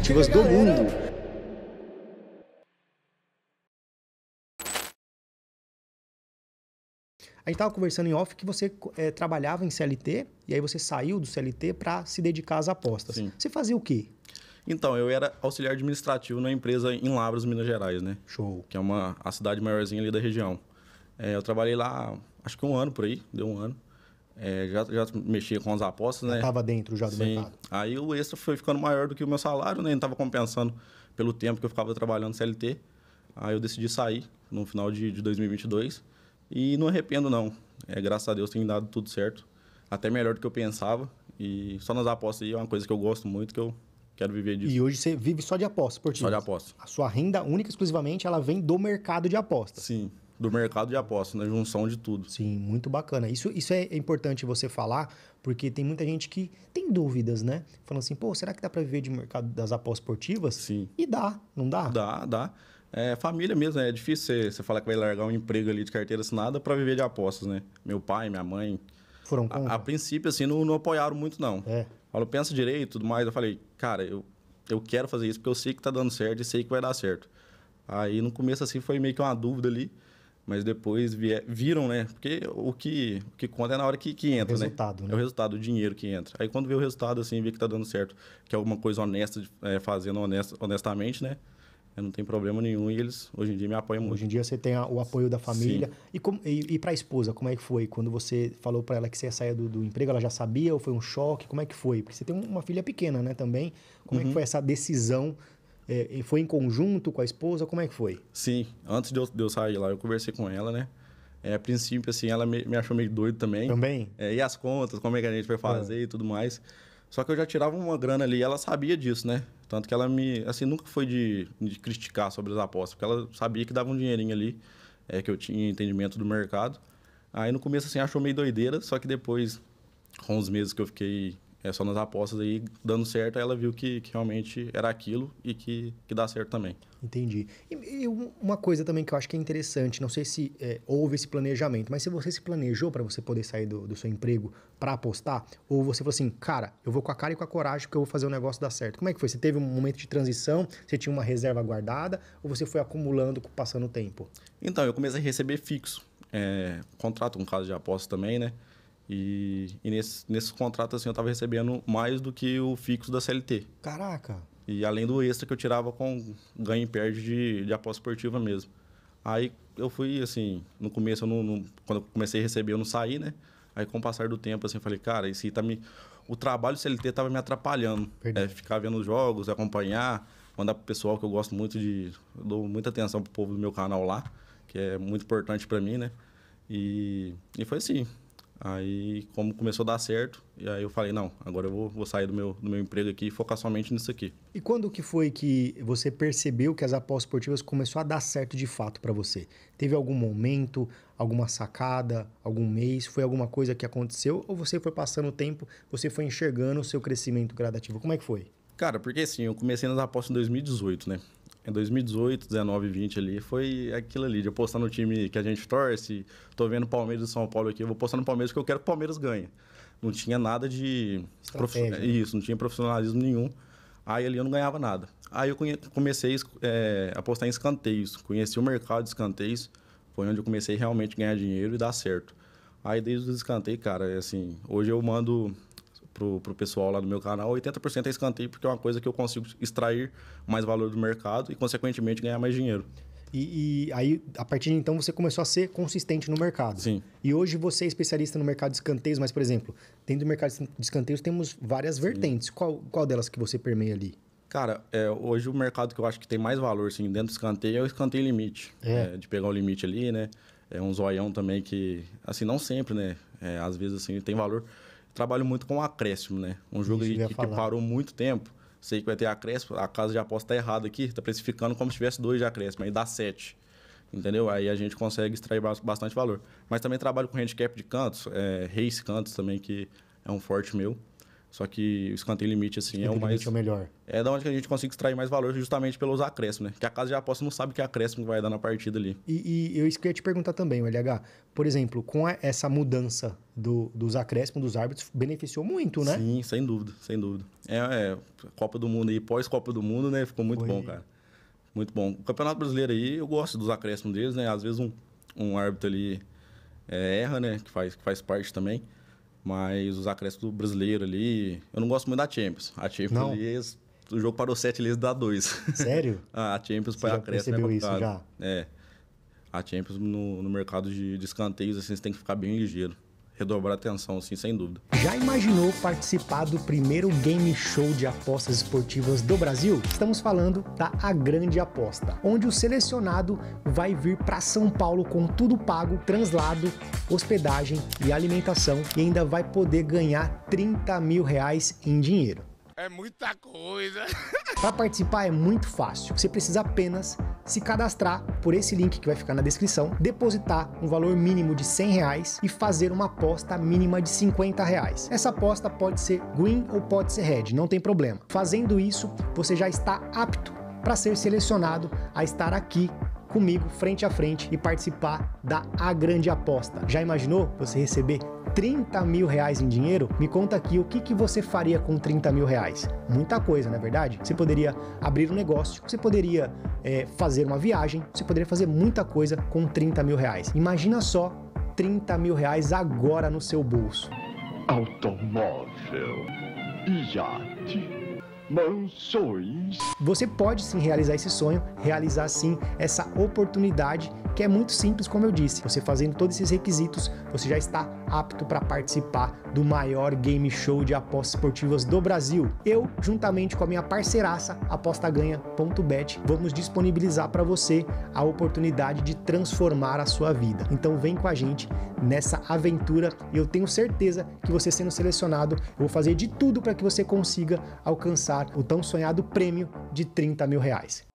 esportivas do mundo. A gente estava conversando em off que você é, trabalhava em CLT e aí você saiu do CLT para se dedicar às apostas. Sim. Você fazia o quê? Então, eu era auxiliar administrativo na empresa em Lavras, Minas Gerais, né? Show. Que é uma a cidade maiorzinha ali da região. É, eu trabalhei lá, acho que um ano por aí, deu um ano. É, já, já mexia com as apostas, já né? Estava dentro já do Sim. mercado. Aí o extra foi ficando maior do que o meu salário, né? Não estava compensando pelo tempo que eu ficava trabalhando CLT. Aí eu decidi sair no final de, de 2022 e não arrependo, não. É, graças a Deus tem dado tudo certo. Até melhor do que eu pensava. E só nas apostas aí é uma coisa que eu gosto muito, que eu quero viver disso. E hoje você vive só de apostas esportivas? Só de apostas. A sua renda única exclusivamente, ela vem do mercado de apostas? Sim, do mercado de apostas, na junção de tudo. Sim, muito bacana. Isso, isso é importante você falar, porque tem muita gente que tem dúvidas, né? Falando assim, pô, será que dá para viver de mercado das apostas esportivas? Sim. E dá, não dá? Dá, dá. É família mesmo, né? É difícil você, você falar que vai largar um emprego ali de carteira assinada para viver de apostas, né? Meu pai, minha mãe. Foram contra? A, a princípio, assim, não, não apoiaram muito, não. É. Falou, pensa direito e tudo mais. Eu falei, cara, eu, eu quero fazer isso porque eu sei que tá dando certo e sei que vai dar certo. Aí no começo, assim, foi meio que uma dúvida ali. Mas depois vier, viram, né? Porque o que, o que conta é na hora que, que entra, o resultado, né? né? É o resultado, o dinheiro que entra. Aí quando vê o resultado, assim, vê que tá dando certo, que é alguma coisa honesta, é, fazendo honesta, honestamente, né? Eu não tenho problema nenhum e eles hoje em dia me apoiam muito. Hoje em dia você tem a, o apoio da família. Sim. E, com, e, e para a esposa, como é que foi? Quando você falou para ela que você ia sair do, do, emprego, ela já sabia ou foi um choque? Como é que foi? Porque você tem uma filha pequena, né, também. Como uhum. é que uhum. foi essa decisão? É, foi em conjunto com a esposa? Como é que foi? Sim, antes de eu, de eu sair lá, eu conversei com ela, né? É, a princípio, assim, ela me, me achou meio doido também. Também? É, e as contas, como é que a gente vai fazer é. e tudo mais. Só que eu já tirava uma grana ali, ela sabia disso, né? Tanto que ela me, assim, nunca foi de, de criticar sobre as apostas, porque ela sabia que dava um dinheirinho ali, é, que eu tinha entendimento do mercado. Aí no começo, assim, achou meio doideira, só que depois, com os meses que eu fiquei é só nas apostas aí, dando certo, ela viu que, que realmente era aquilo e que, que dá certo também. Entendi. E, e, uma coisa também que eu acho que é interessante, não sei se é, houve esse planejamento, mas se você se planejou para você poder sair do, do seu emprego para apostar, ou você falou assim, cara, eu vou com a cara e com a coragem porque eu vou fazer o negócio dar certo. Como é que foi? Você teve um momento de transição, você tinha uma reserva guardada, ou você foi acumulando passando o tempo? Então, eu comecei a receber fixo. É, contrato, um caso de aposta também, né? E, e nesse, nesse contrato, assim, eu estava recebendo mais do que o fixo da CLT. Caraca! E além do extra que eu tirava com ganho e perde de, de aposta esportiva mesmo. Aí eu fui, assim, no começo, eu não, não, quando eu comecei a receber, eu não saí, né? Aí com o passar do tempo, assim, eu falei, cara, esse tá me... O trabalho CLT estava me atrapalhando. É, ficar vendo os jogos, acompanhar, mandar pro pessoal que eu gosto muito de... Eu dou muita atenção pro povo do meu canal lá, que é muito importante para mim, né? E, e foi assim, Aí, como começou a dar certo, e aí eu falei, não, agora eu vou, vou sair do meu, do meu emprego aqui e focar somente nisso aqui. E quando que foi que você percebeu que as apostas esportivas começou a dar certo de fato para você? Teve algum momento, alguma sacada, algum mês? Foi alguma coisa que aconteceu? Ou você foi passando o tempo, você foi enxergando o seu crescimento gradativo? Como é que foi? Cara, porque assim, eu comecei nas apostas em 2018, né? Em 2018, 19 e 20 ali, foi aquilo ali, de eu postar no time que a gente torce, tô vendo Palmeiras e São Paulo aqui, eu vou postar no Palmeiras porque eu quero que o Palmeiras ganhe. Não tinha nada de... Prof... Né? Isso, não tinha profissionalismo nenhum. Aí ali eu não ganhava nada. Aí eu comecei é, a postar em escanteios, conheci o mercado de escanteios, foi onde eu comecei realmente a ganhar dinheiro e dar certo. Aí desde os escanteios, cara, é assim, hoje eu mando pro, pro pessoal lá do meu canal, 80% é escanteio, porque é uma coisa que eu consigo extrair mais valor do mercado e, consequentemente, ganhar mais dinheiro. E, e, aí, a partir de então, você começou a ser consistente no mercado. Sim. E hoje você é especialista no mercado de escanteios, mas, por exemplo, dentro do mercado de escanteios temos várias vertentes. Qual, qual delas que você permeia ali? Cara, é, hoje o mercado que eu acho que tem mais valor, assim, dentro do escanteio é o escanteio limite. É. É, de pegar o limite ali, né? É um zoião também que, assim, não sempre, né? É, às vezes, assim, tem valor trabalho muito com acréscimo, né? Um jogo que, que, parou muito tempo. Sei que vai ter acréscimo, a casa de aposta tá errada aqui, tá precificando como se tivesse dois de acréscimo, aí dá sete. Entendeu? Aí a gente consegue extrair bastante valor. Mas também trabalho com handicap de cantos, é, race cantos também, que é um forte meu. Só que o escanteio limite, assim, é o mais. É o melhor. É da onde a gente consegue extrair mais valor justamente pelos acréscimos, né? Que a casa de aposta não sabe que acréscimo vai dar na partida ali. E, e eu isso que eu ia te perguntar também, LH. Por exemplo, com a, essa mudança do, dos acréscimos dos árbitros, beneficiou muito, né? Sim, sem dúvida, sem dúvida. É, é Copa do Mundo aí, pós-Copa do Mundo, né? Ficou muito Foi. bom, cara. Muito bom. O Campeonato Brasileiro aí, eu gosto dos acréscimos deles, né? Às vezes um, um árbitro ali é, erra, né? Que faz, que faz parte também. Mas os acréscimos do brasileiro ali. Eu não gosto muito da Champions. A Champions não. ali, o jogo parou 7 eles dá 2. Sério? a Champions para acréscimo é isso já? É. A Champions no, no mercado de, de escanteios, assim, você tem que ficar bem ligeiro redobrar atenção, assim, sem dúvida. Já imaginou participar do primeiro game show de apostas esportivas do Brasil? Estamos falando da A Grande Aposta, onde o selecionado vai vir para São Paulo com tudo pago, translado, hospedagem e alimentação e ainda vai poder ganhar 30 mil reais em dinheiro. É muita coisa. Para participar é muito fácil. Você precisa apenas se cadastrar por esse link que vai ficar na descrição, depositar um valor mínimo de 100 reais e fazer uma aposta mínima de 50 reais. Essa aposta pode ser green ou pode ser red, não tem problema. Fazendo isso, você já está apto para ser selecionado a estar aqui comigo frente a frente e participar da A Grande Aposta. Já imaginou você receber 30 mil reais em dinheiro, me conta aqui o que, que você faria com 30 mil reais. Muita coisa, não é verdade? Você poderia abrir um negócio, você poderia é, fazer uma viagem, você poderia fazer muita coisa com 30 mil reais. Imagina só 30 mil reais agora no seu bolso. Automóvel, iate mansões. Você pode sim realizar esse sonho, realizar sim essa oportunidade, que é muito simples, como eu disse. Você fazendo todos esses requisitos, você já está apto para participar do maior game show de apostas esportivas do Brasil. Eu, juntamente com a minha parceiraça apostaganha.bet, vamos disponibilizar para você a oportunidade de transformar a sua vida. Então vem com a gente nessa aventura e eu tenho certeza que você sendo selecionado, eu vou fazer de tudo para que você consiga alcançar o tão sonhado prêmio de 30 mil reais.